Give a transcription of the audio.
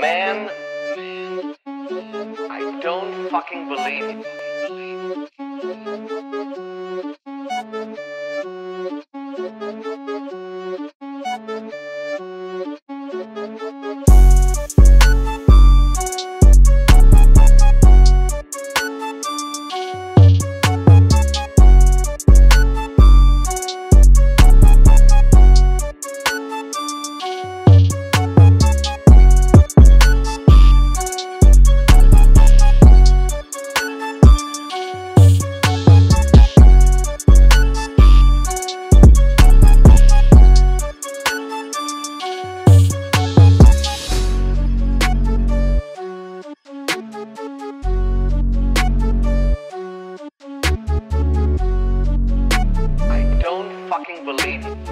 Man, I don't fucking believe it. fucking believe it.